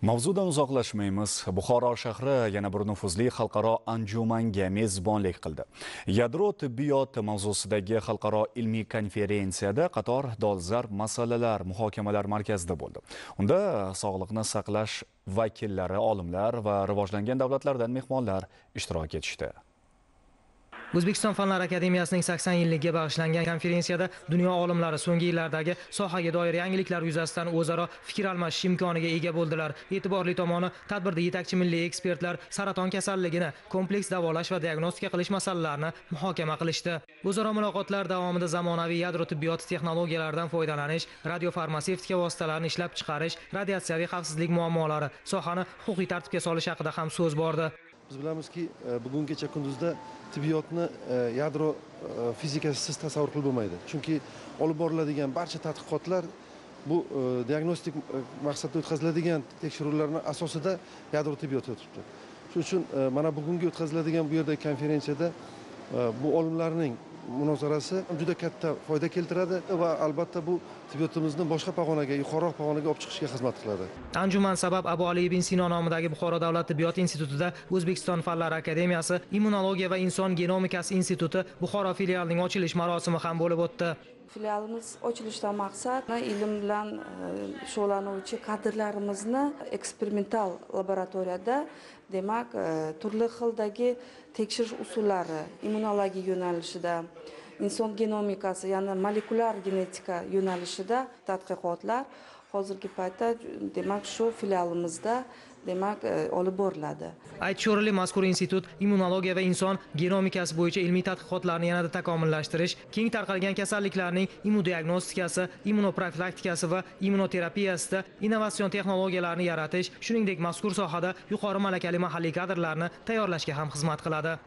Mavzudan uzoqlashmaymiz. Buxoro shahri yana bir nufuzli xalqaro anjumanga mezbonlik qildi. Yadro tibbiyot mavzusidagi xalqaro ilmiy konferensiyada qator dolzarb masalalar muhokamalar markazida bo'ldi. Unda sog'liqni saqlash vakillari, olimlar va rivojlangan davlatlardan mehmonlar ishtirok etishdi. O'zbekiston Fanlar akademiyasining 80 yilligiga bag'ishlangan konferensiyada dunyo olimlari so'nggi yillardagi sohaga doir yangiliklar yuzasidan o'zaro fikr almashish imkoniga ega bo'ldilar. E'tiborli tomoni, tadbirda yetakchi milliy ekspertlar saraton kasalligini kompleks davolash va diagnostika qilish masalalarini muhokama qilishdi. O'zaro muloqotlar davomida zamonaviy yadro tibbiyoti texnologiyalaridan foydalanish, radiofarmatsevtika vositalarini ishlab chiqarish, radiatsiyaviy xavfsizlik muammolari, sohani huquqiy tartibga solish haqida ham so'z bordi. Biz bilamizki e, bugungacha kunduzda tibbiyotni e, yadro e, fizikasisiz tasavvur qilib bo'lmaydi. Chunki olib boriladigan barcha tadqiqotlar bu diagnostik maqsadda o'tkaziladigan tekshiruvlarni asosida yadro tibbiyoti o'tibdi shuning uchun mana bugungi o'tkaziladigan bu yerdagi konferensiyada bu olimlarning munozarasi juda katta foyda keltiradi va albatta bu tibbiyotimizni boshqa pog'onaga yuqoriroq pog'onaga olib chiqishga xizmat qiladi. Anjuman sabab abu ali ibn sino nomidagi buxoro davlat tibbiyot institutida o'zbekiston fanlari akademiyasi immunologiya va inson genomikasi instituti buxoro filialining ochilish marosimi ham bo'lib o'tdi. Filialimiz ochilishidan maqsad ilm bilan e, shug'ullanuvchi kadrlarimizni eksperimental laboratoriyada demak e, turli xildagi tekshirish usullari immunologiya yo'nalishida inson genomikasi ya'ni molekulyar genetika yo'nalishida tadqiqotlar hozirgi paytda demak shu filialimizda demak e, olib boriladi. Aytishurilli mazkur institut immunologiya va inson genomikasi bo'yicha ilmiy tadqiqotlarni yanada takomillashtirish keng tarqalgan kasalliklarning immunodiagnostikasi immunoprofilaktikasi va immunoterapiyasida innovatsion texnologiyalarni yaratish shuningdek mazkur sohada yuqori malakali mahalliy kadrlarni tayyorlashga ham xizmat qiladi.